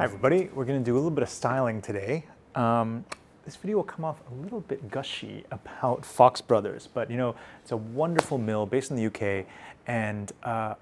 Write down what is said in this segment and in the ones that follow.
Hi everybody, we're going to do a little bit of styling today. Um, this video will come off a little bit gushy about Fox Brothers, but you know, it's a wonderful mill based in the UK and uh,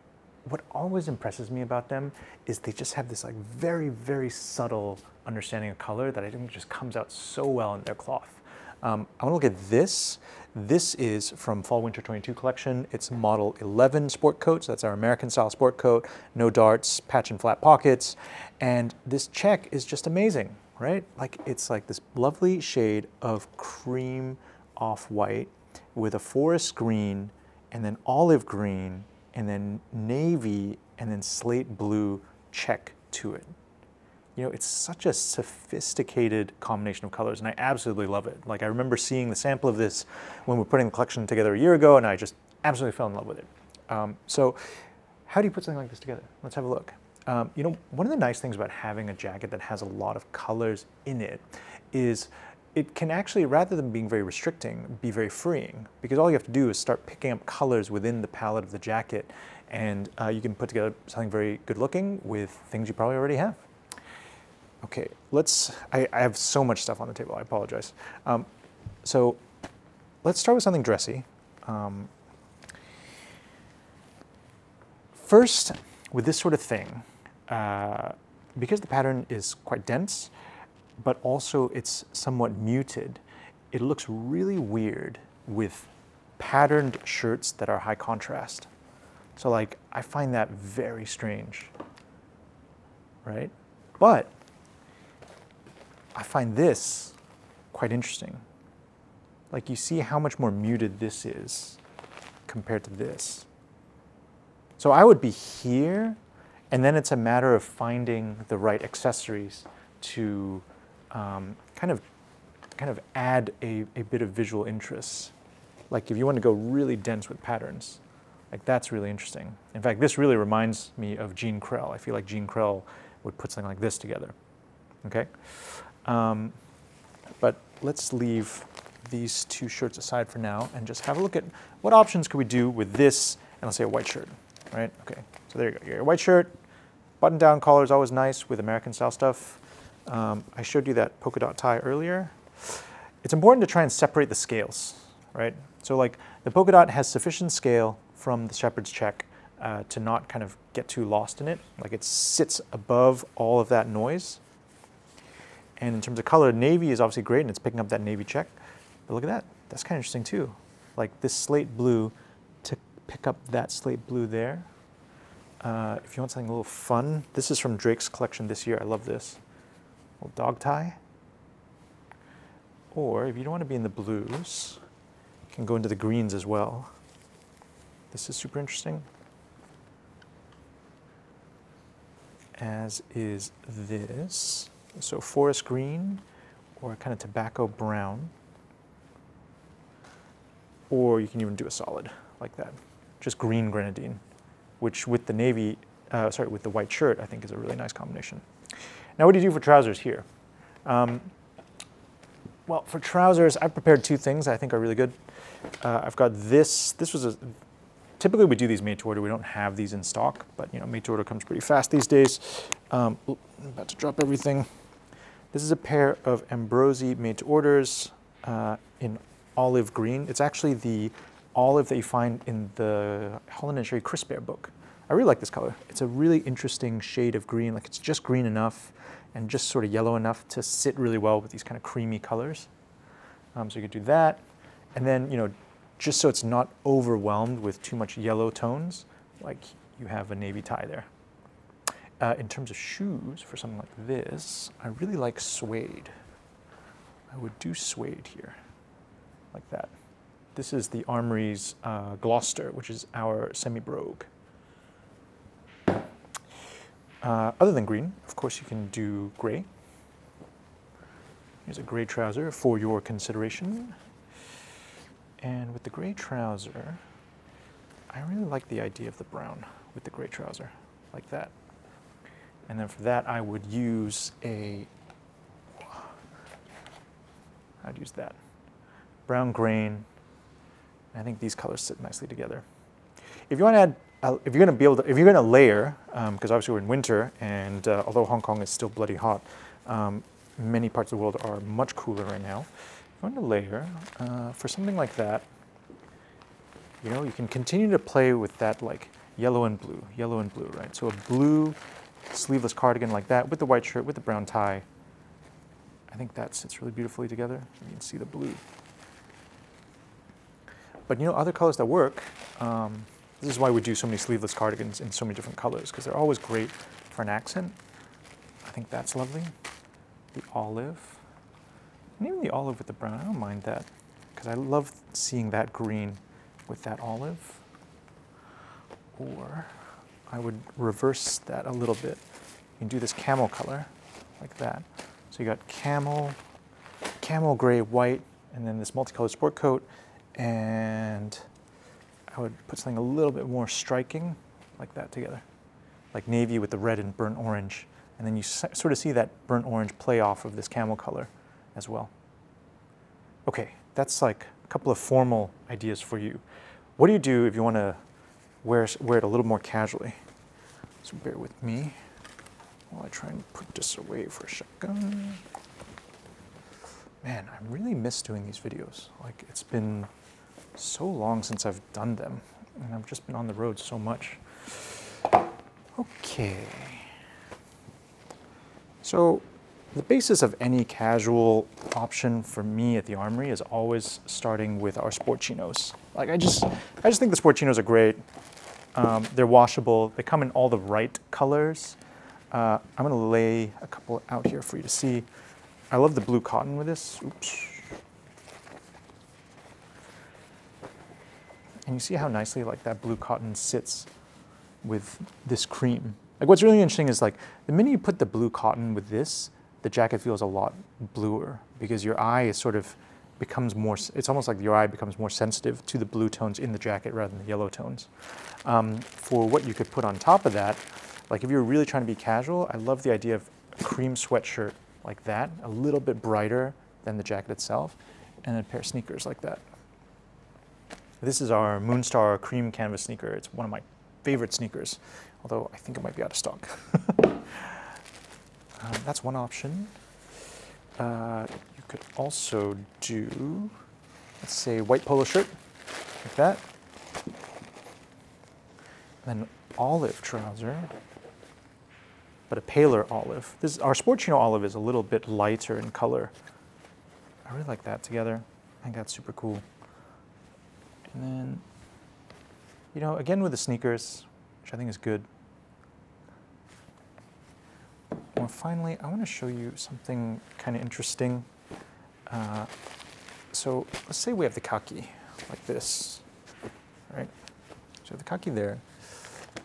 what always impresses me about them is they just have this like very, very subtle understanding of color that I think just comes out so well in their cloth. Um, I want to look at this. This is from Fall Winter 22 collection. It's model 11 sport coat, so that's our American style sport coat, no darts, patch and flat pockets. And this check is just amazing, right? Like it's like this lovely shade of cream off-white with a forest green and then olive green and then navy and then slate blue check to it you know, it's such a sophisticated combination of colors, and I absolutely love it. Like I remember seeing the sample of this when we were putting the collection together a year ago, and I just absolutely fell in love with it. Um, so, how do you put something like this together? Let's have a look. Um, you know, one of the nice things about having a jacket that has a lot of colors in it is it can actually, rather than being very restricting, be very freeing because all you have to do is start picking up colors within the palette of the jacket and uh, you can put together something very good looking with things you probably already have. Okay, let's, I, I, have so much stuff on the table, I apologize. Um, so let's start with something dressy. Um, first, with this sort of thing, uh, because the pattern is quite dense, but also it's somewhat muted, it looks really weird with patterned shirts that are high contrast. So like, I find that very strange, right? But I find this quite interesting. Like you see how much more muted this is compared to this. So I would be here, and then it's a matter of finding the right accessories to um, kind of kind of add a, a bit of visual interest. Like if you want to go really dense with patterns, like that's really interesting. In fact, this really reminds me of Jean Krell. I feel like Jean Krell would put something like this together. Okay? Um, but let's leave these two shirts aside for now and just have a look at what options could we do with this and let's say a white shirt, right? Okay, so there you go. Your white shirt, button down collar is always nice with American style stuff. Um, I showed you that polka dot tie earlier. It's important to try and separate the scales, right? So like the polka dot has sufficient scale from the shepherd's check uh, to not kind of get too lost in it. Like it sits above all of that noise. And in terms of color, navy is obviously great and it's picking up that navy check. But look at that, that's kind of interesting too. Like this slate blue to pick up that slate blue there. Uh, if you want something a little fun, this is from Drake's collection this year. I love this. Little dog tie. Or if you don't want to be in the blues, you can go into the greens as well. This is super interesting. As is this. So forest green or kind of tobacco brown. Or you can even do a solid like that, just green grenadine, which with the navy, uh, sorry, with the white shirt, I think is a really nice combination. Now what do you do for trousers here? Um, well, for trousers, I've prepared two things I think are really good. Uh, I've got this, this was a, typically we do these made to order. We don't have these in stock, but you know, made to order comes pretty fast these days. Um, I'm about to drop everything. This is a pair of Ambrosi made to orders uh, in olive green. It's actually the olive that you find in the Holland and Sherry Crispaire book. I really like this color. It's a really interesting shade of green. Like it's just green enough and just sort of yellow enough to sit really well with these kind of creamy colors. Um, so you could do that. And then, you know, just so it's not overwhelmed with too much yellow tones, like you have a navy tie there. Uh, in terms of shoes, for something like this, I really like suede. I would do suede here, like that. This is the Armoury's uh, Gloucester, which is our semi-brogue. Uh, other than green, of course, you can do gray. Here's a gray trouser for your consideration. And with the gray trouser, I really like the idea of the brown with the gray trouser, like that. And then for that, I would use a, I'd use that. Brown grain. I think these colors sit nicely together. If you want to add uh, if you're going to be able to, if you're going to layer, because um, obviously we're in winter, and uh, although Hong Kong is still bloody hot, um, many parts of the world are much cooler right now. If you want to layer, uh, for something like that, you know, you can continue to play with that like yellow and blue, yellow and blue, right? So a blue sleeveless cardigan like that with the white shirt, with the brown tie. I think that sits really beautifully together. You can see the blue. But you know, other colors that work, um, this is why we do so many sleeveless cardigans in so many different colors, because they're always great for an accent. I think that's lovely. The olive, and even the olive with the brown, I don't mind that, because I love seeing that green with that olive. Or I would reverse that a little bit. You can do this camel color, like that. So you got camel, camel gray, white, and then this multicolored sport coat, and I would put something a little bit more striking, like that together. Like navy with the red and burnt orange. And then you sort of see that burnt orange play off of this camel color as well. Okay, that's like a couple of formal ideas for you. What do you do if you want to wear, wear it a little more casually? So bear with me while I try and put this away for a second. Man, I really miss doing these videos. Like, it's been so long since I've done them, and I've just been on the road so much. Okay. So, the basis of any casual option for me at the Armoury is always starting with our sport chinos. Like I just, I just think the sport chinos are great. Um, they're washable. They come in all the right colors. Uh, I'm gonna lay a couple out here for you to see. I love the blue cotton with this. Oops. And you see how nicely like that blue cotton sits with this cream. Like what's really interesting is like the minute you put the blue cotton with this, the jacket feels a lot bluer because your eye is sort of becomes more, it's almost like your eye becomes more sensitive to the blue tones in the jacket rather than the yellow tones. Um, for what you could put on top of that, like if you're really trying to be casual, I love the idea of a cream sweatshirt like that, a little bit brighter than the jacket itself, and a pair of sneakers like that. This is our Moonstar cream canvas sneaker. It's one of my favorite sneakers, although I think it might be out of stock. Um, that's one option. Uh, you could also do, let's say, white polo shirt, like that. Then olive trouser, but a paler olive. This our sport chino olive is a little bit lighter in color. I really like that together. I think that's super cool. And then, you know, again with the sneakers, which I think is good. Well, finally, I want to show you something kind of interesting. Uh, so let's say we have the khaki like this, right? So the khaki there.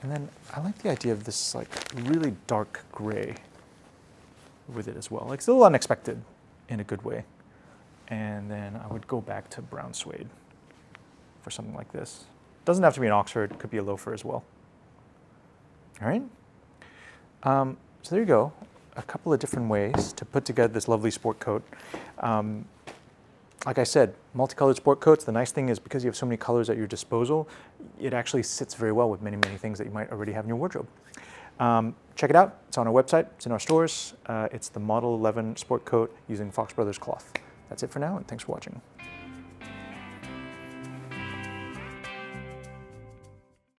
And then I like the idea of this like really dark gray with it as well. Like it's a little unexpected in a good way. And then I would go back to brown suede for something like this. Doesn't have to be an Oxford, it could be a loafer as well. All right? Um, so there you go, a couple of different ways to put together this lovely sport coat. Um, like I said, multicolored sport coats, the nice thing is because you have so many colors at your disposal, it actually sits very well with many, many things that you might already have in your wardrobe. Um, check it out. It's on our website. It's in our stores. Uh, it's the Model 11 sport coat using Fox Brothers cloth. That's it for now, and thanks for watching.